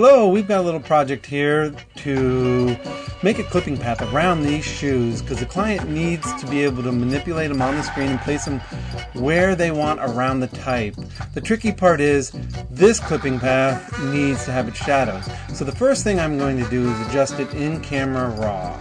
Hello, we've got a little project here to make a clipping path around these shoes because the client needs to be able to manipulate them on the screen and place them where they want around the type. The tricky part is this clipping path needs to have its shadows. So the first thing I'm going to do is adjust it in camera raw.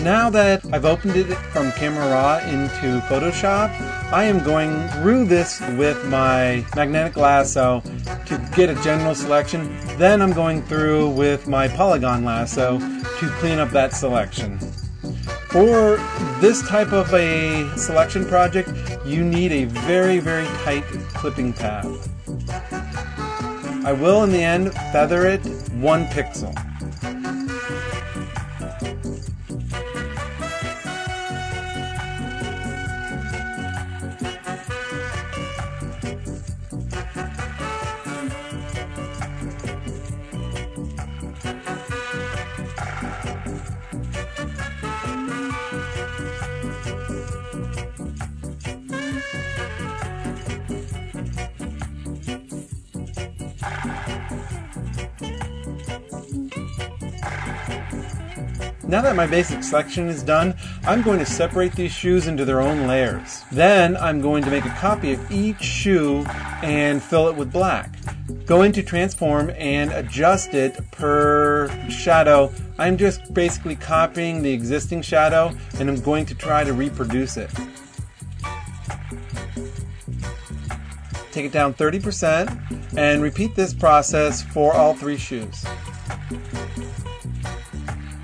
Now that I've opened it from Camera Raw into Photoshop, I am going through this with my magnetic lasso to get a general selection. Then I'm going through with my polygon lasso to clean up that selection. For this type of a selection project, you need a very, very tight clipping path. I will in the end feather it one pixel. Now that my basic selection is done, I'm going to separate these shoes into their own layers. Then I'm going to make a copy of each shoe and fill it with black. Go into transform and adjust it per shadow. I'm just basically copying the existing shadow and I'm going to try to reproduce it. Take it down 30% and repeat this process for all three shoes.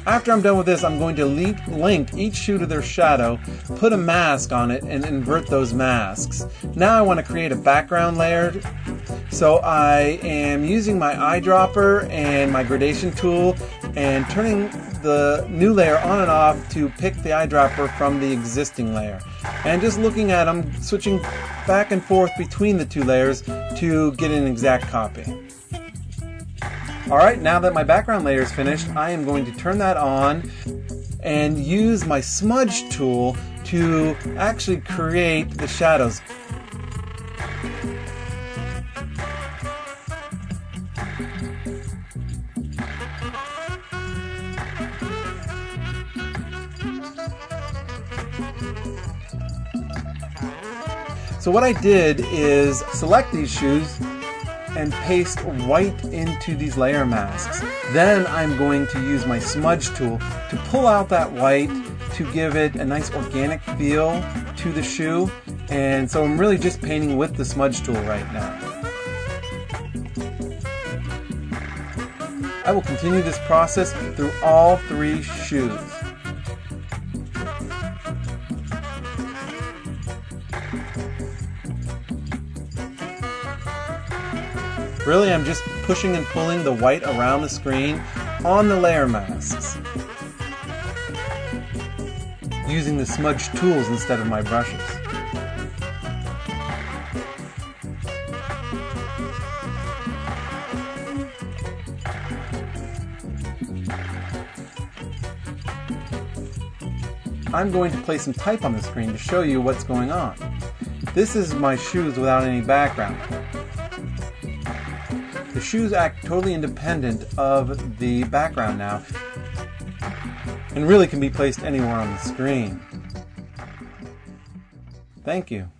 After I'm done with this, I'm going to link, link each shoe to their shadow, put a mask on it, and invert those masks. Now I want to create a background layer. So I am using my eyedropper and my gradation tool and turning the new layer on and off to pick the eyedropper from the existing layer. And just looking at them, switching back and forth between the two layers to get an exact copy. Alright, now that my background layer is finished, I am going to turn that on and use my smudge tool to actually create the shadows. So what I did is select these shoes and paste white into these layer masks. Then I'm going to use my smudge tool to pull out that white to give it a nice organic feel to the shoe. And so I'm really just painting with the smudge tool right now. I will continue this process through all three shoes. Really, I'm just pushing and pulling the white around the screen on the layer masks. Using the smudge tools instead of my brushes. I'm going to place some type on the screen to show you what's going on. This is my shoes without any background. The shoes act totally independent of the background now and really can be placed anywhere on the screen. Thank you.